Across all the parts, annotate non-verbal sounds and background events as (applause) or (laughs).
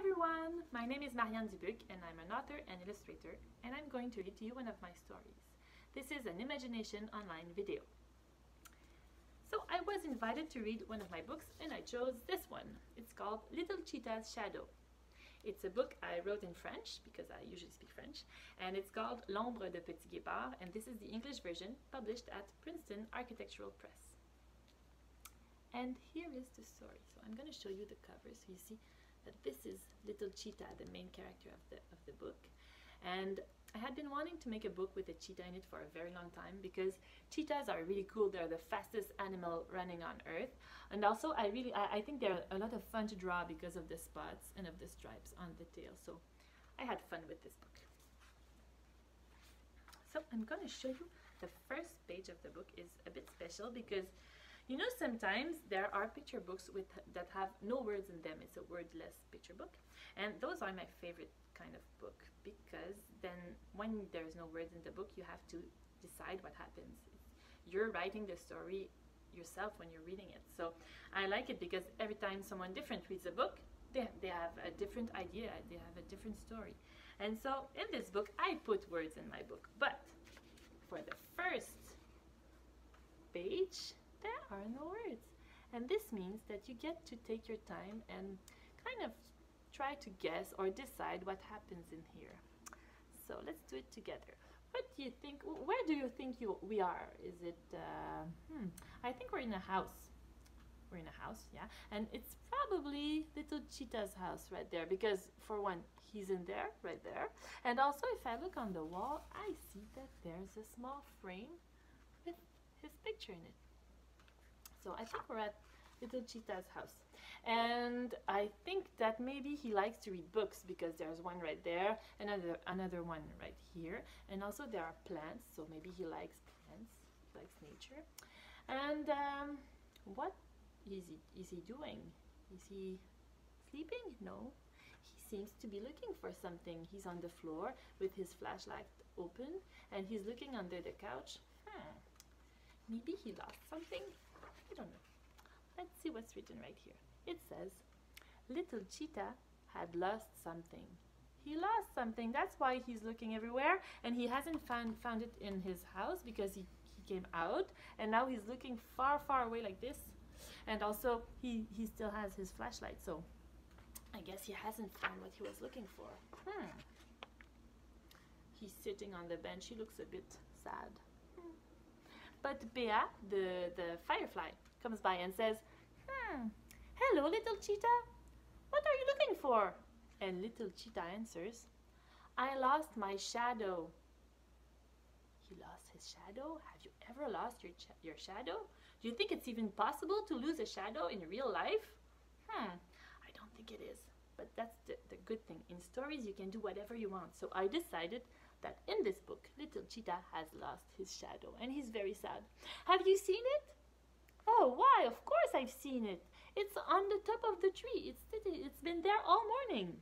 everyone, my name is Marianne Dubuc and I'm an author and illustrator and I'm going to read to you one of my stories. This is an imagination online video. So I was invited to read one of my books and I chose this one. It's called Little Cheetah's Shadow. It's a book I wrote in French because I usually speak French and it's called L'ombre de Petit Guépard and this is the English version published at Princeton Architectural Press. And here is the story. So I'm going to show you the cover so you see that this is Little Cheetah, the main character of the, of the book. And I had been wanting to make a book with a cheetah in it for a very long time because cheetahs are really cool. They're the fastest animal running on earth. And also I really, I, I think they're a lot of fun to draw because of the spots and of the stripes on the tail. So I had fun with this book. So I'm going to show you the first page of the book is a bit special because you know, sometimes there are picture books with that have no words in them. It's a wordless picture book. And those are my favorite kind of book because then when there's no words in the book, you have to decide what happens. You're writing the story yourself when you're reading it. So I like it because every time someone different reads a book, they, they have a different idea, they have a different story. And so in this book, I put words in my book. But for the first page, are no words. And this means that you get to take your time and kind of try to guess or decide what happens in here. So let's do it together. What do you think, where do you think you, we are? Is it, uh, hmm, I think we're in a house. We're in a house, yeah. And it's probably little cheetah's house right there because for one, he's in there, right there. And also if I look on the wall, I see that there's a small frame with his picture in it. So I think we're at Little Cheetah's house. And I think that maybe he likes to read books because there's one right there, another another one right here. And also there are plants, so maybe he likes plants, likes nature. And um, what is he, is he doing? Is he sleeping? No. He seems to be looking for something. He's on the floor with his flashlight open and he's looking under the couch. Hmm. Maybe he lost something? Don't know. Let's see what's written right here. It says, Little Cheetah had lost something. He lost something. That's why he's looking everywhere. And he hasn't found, found it in his house because he, he came out. And now he's looking far, far away like this. And also, he, he still has his flashlight. So I guess he hasn't found what he was looking for. Hmm. He's sitting on the bench. He looks a bit sad. But Bea, the, the firefly, comes by and says, Hmm, hello, little cheetah. What are you looking for? And little cheetah answers, I lost my shadow. He lost his shadow? Have you ever lost your, your shadow? Do you think it's even possible to lose a shadow in real life? Hmm, I don't think it is. But that's the, the good thing. In stories, you can do whatever you want. So I decided that in this book, little cheetah has lost his shadow and he's very sad. Have you seen it? Oh, why? Of course I've seen it. It's on the top of the tree. It's, it's been there all morning.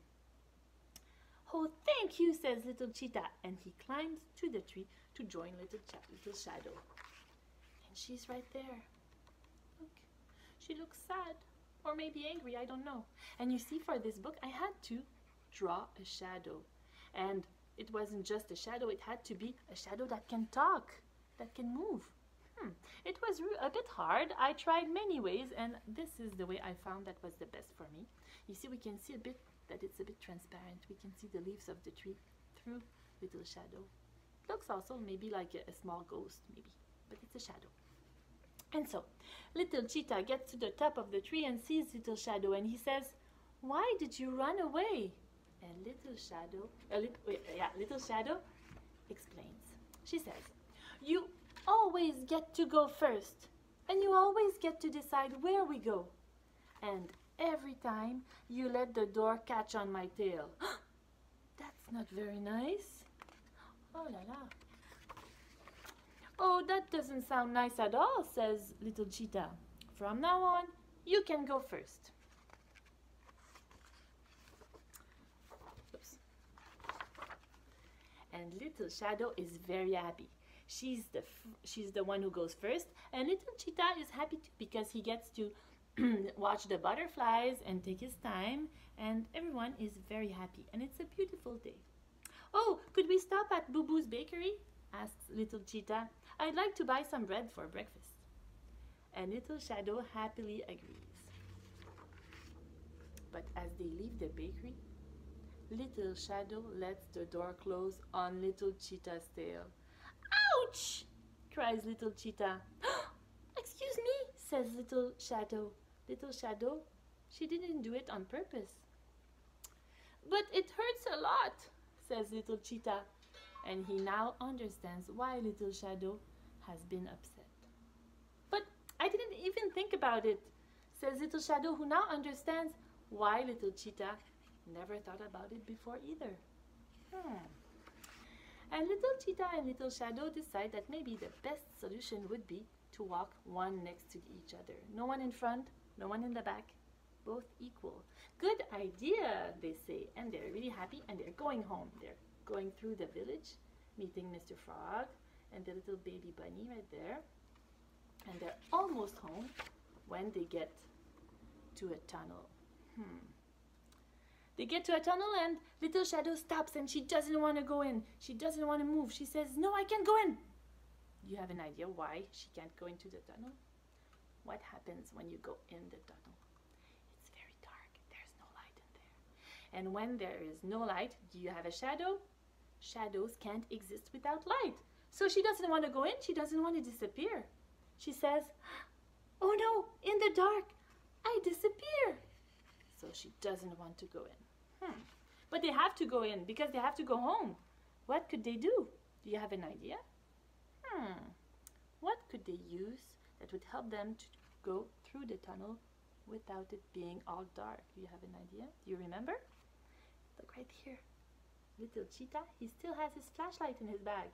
Oh, thank you, says little cheetah. And he climbs to the tree to join little, little shadow. And she's right there. Look, she looks sad or maybe angry, I don't know. And you see, for this book, I had to draw a shadow. And it wasn't just a shadow, it had to be a shadow that can talk, that can move. Hmm. It was a bit hard. I tried many ways and this is the way I found that was the best for me. You see, we can see a bit that it's a bit transparent. We can see the leaves of the tree through little shadow. Looks also maybe like a, a small ghost, maybe, but it's a shadow. And so, little cheetah gets to the top of the tree and sees little shadow and he says, why did you run away? And little shadow, a yeah, little shadow explains. She says, you always get to go first and you always get to decide where we go. And every time you let the door catch on my tail. (gasps) That's not very nice. Oh la la. Oh, that doesn't sound nice at all, says little cheetah. From now on, you can go first. and little shadow is very happy she's the she's the one who goes first and little cheetah is happy too because he gets to (clears throat) watch the butterflies and take his time, and everyone is very happy, and it's a beautiful day. Oh, could we stop at Boo Boo's bakery? asks Little Cheetah. I'd like to buy some bread for breakfast. And Little Shadow happily agrees. But as they leave the bakery, Little Shadow lets the door close on Little Cheetah's tail. Ouch! cries Little Cheetah. (gasps) Excuse me, says Little Shadow. Little Shadow, she didn't do it on purpose. But it hurts a lot, says Little Cheetah, and he now understands why Little Shadow has been upset. But I didn't even think about it, says Little Shadow, who now understands why Little Cheetah never thought about it before either. Hmm. And Little Cheetah and Little Shadow decide that maybe the best solution would be to walk one next to each other. No one in front, no one in the back, both equal. Good idea, they say, and they're really happy and they're going home. They're going through the village, meeting Mr. Frog and the little baby bunny right there. And they're almost home when they get to a tunnel. Hmm. They get to a tunnel and little Shadow stops and she doesn't want to go in. She doesn't want to move. She says, No, I can't go in. You have an idea why she can't go into the tunnel? What happens when you go in the tunnel? It's very dark. There's no light in there. And when there is no light, do you have a shadow? Shadows can't exist without light. So she doesn't want to go in. She doesn't want to disappear. She says, Oh no, in the dark, I disappear. So she doesn't want to go in. Hmm. But they have to go in because they have to go home. What could they do? Do you have an idea? Hmm. What could they use that would help them to go through the tunnel without it being all dark? Do you have an idea? Do you remember? Look right here. Little cheetah, he still has his flashlight in his bag.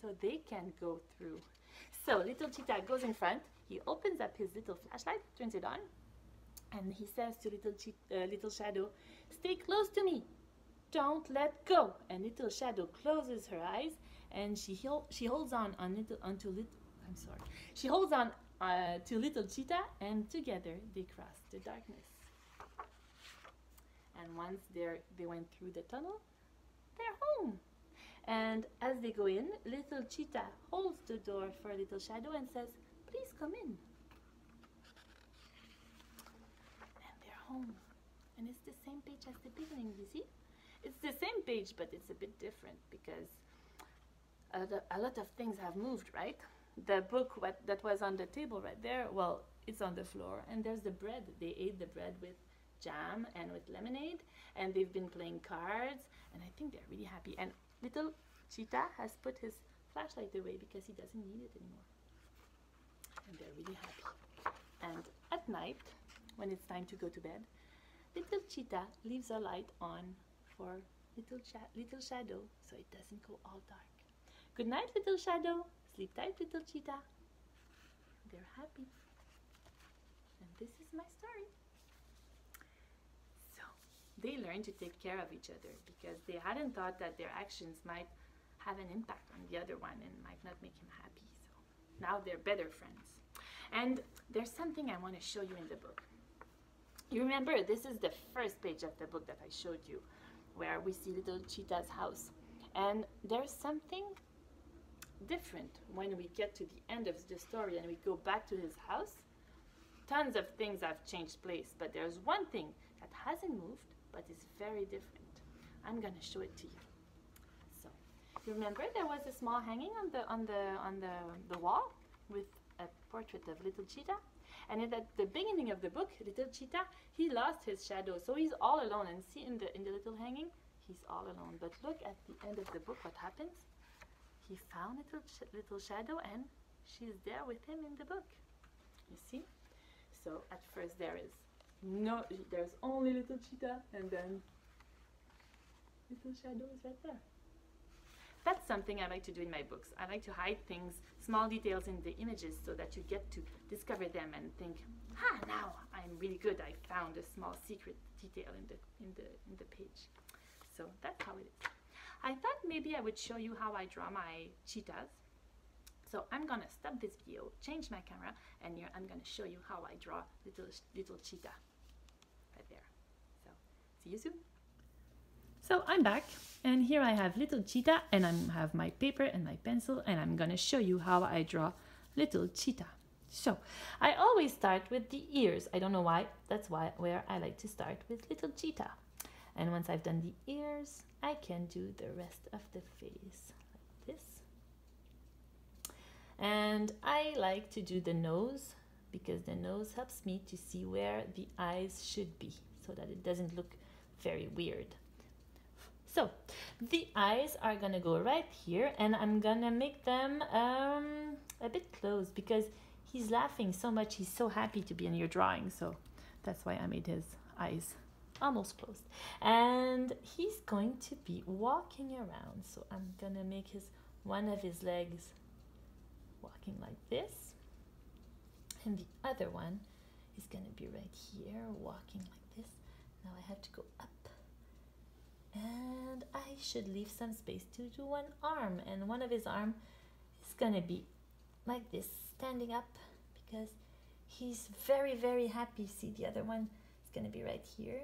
So they can go through. So little cheetah goes in front. He opens up his little flashlight, turns it on, and he says to little, uh, little shadow, Stay close to me. Don't let go. And little shadow closes her eyes and she she holds on on little onto little I'm sorry. She holds on uh, to little cheetah and together they cross the darkness. And once they went through the tunnel, they're home. And as they go in, little cheetah holds the door for little shadow and says, "Please come in." And they're home. And it's the same page as the beginning you see? It's the same page but it's a bit different because a, lot of things have moved right? The book what, that was on the table right there well it's on the floor. And there's the bread. They ate the bread with jam and with lemonade and they've been playing cards and i think they're really happy. And little cheetah has put his flashlight away because he doesn't need it anymore. And they're really happy. And at night when it's time to go to bed Little cheetah leaves a light on for little, little shadow so it doesn't go all dark. Good night, little shadow. Sleep tight, little cheetah. They're happy. And this is my story. So they learned to take care of each other because they hadn't thought that their actions might have an impact on the other one and might not make him happy. So now they're better friends. And there's something I want to show you in the book. You remember, this is the first page of the book that I showed you, where we see little Cheetah's house. And there's something different when we get to the end of the story and we go back to his house. Tons of things have changed place, but there's one thing that hasn't moved, but is very different. I'm gonna show it to you. So, you remember there was a small hanging on the on the on the, the wall with a portrait of little cheetah? And at the beginning of the book, little cheetah, he lost his shadow, so he's all alone. And see in the in the little hanging, he's all alone. But look at the end of the book, what happens? He found little little shadow, and she's there with him in the book. You see? So at first there is no, there's only little cheetah, and then little shadow is right there. That's something I like to do in my books. I like to hide things, small details in the images so that you get to discover them and think, ah, now I'm really good. I found a small secret detail in the, in the, in the page. So that's how it is. I thought maybe I would show you how I draw my cheetahs. So I'm gonna stop this video, change my camera, and I'm gonna show you how I draw little little cheetah right there. So see you soon. So I'm back and here I have little cheetah and I have my paper and my pencil and I'm gonna show you how I draw little cheetah. So I always start with the ears. I don't know why, that's why where I like to start with little cheetah. And once I've done the ears, I can do the rest of the face like this. And I like to do the nose because the nose helps me to see where the eyes should be so that it doesn't look very weird. So the eyes are gonna go right here and I'm gonna make them um, a bit closed because he's laughing so much. He's so happy to be in your drawing. So that's why I made his eyes almost closed. And he's going to be walking around. So I'm gonna make his one of his legs walking like this. And the other one is gonna be right here walking like this. Now I have to go up and I should leave some space to do one arm. And one of his arm is gonna be like this standing up because he's very very happy. See the other one is gonna be right here.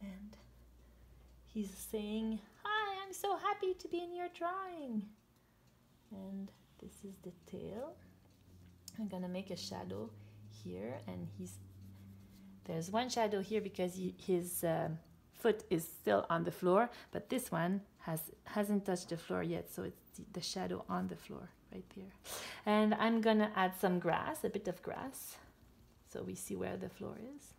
And he's saying hi I'm so happy to be in your drawing. And this is the tail. I'm gonna make a shadow here and he's there's one shadow here because he, his uh, foot is still on the floor, but this one has, hasn't touched the floor yet, so it's the, the shadow on the floor right there. And I'm gonna add some grass, a bit of grass, so we see where the floor is.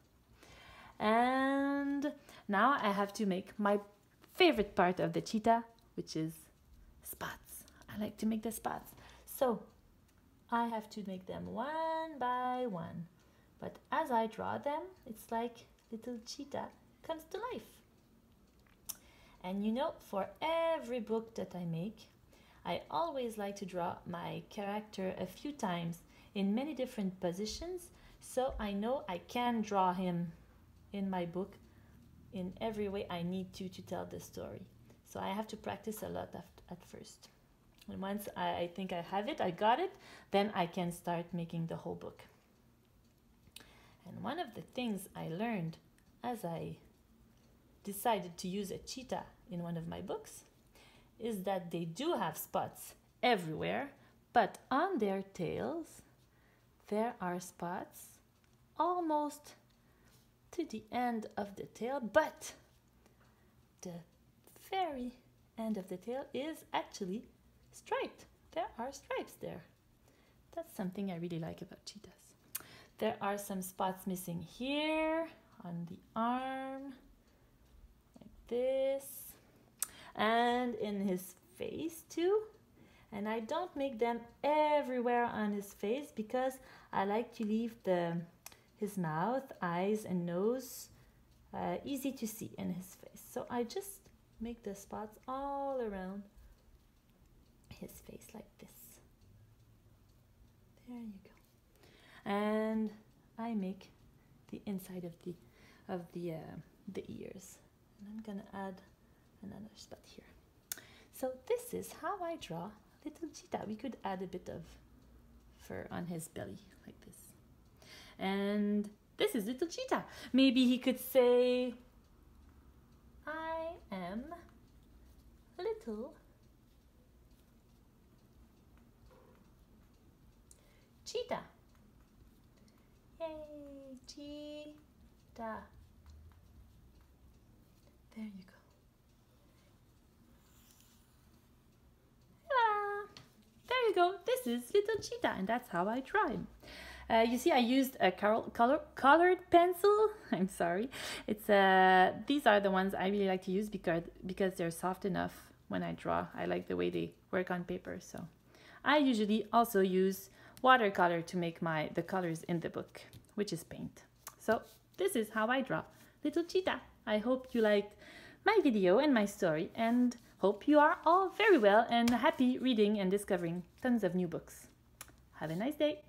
And now I have to make my favorite part of the cheetah, which is spots. I like to make the spots. So I have to make them one by one. But as I draw them, it's like little cheetah comes to life. And you know, for every book that I make, I always like to draw my character a few times in many different positions so I know I can draw him in my book in every way I need to to tell the story. So I have to practice a lot at, first. And once I think I have it, I got it, then I can start making the whole book. And one of the things I learned as I decided to use a cheetah in one of my books is that they do have spots everywhere, but on their tails there are spots almost to the end of the tail, but the very end of the tail is actually striped. There are stripes there. That's something I really like about cheetahs. There are some spots missing here on the arm, like this, and in his face too. And I don't make them everywhere on his face because I like to leave the his mouth, eyes, and nose uh, easy to see in his face. So I just make the spots all around his face like this. There you go and I make the inside of the of the uh, the ears. And I'm gonna add another spot here. So this is how I draw little cheetah. We could add a bit of fur on his belly like this. And this is little cheetah. Maybe he could say I am little cheetah Cheetah. There you go. Ah, there you go. This is little cheetah and that's how I draw him. Uh, you see, I used a color, colored pencil. (laughs) I'm sorry. It's uh, these are the ones I really like to use because because they're soft enough when I draw. I like the way they work on paper. So I usually also use watercolor to make my the colors in the book, which is paint. So this is how I draw little cheetah. I hope you liked my video and my story and hope you are all very well and happy reading and discovering tons of new books. Have a nice day.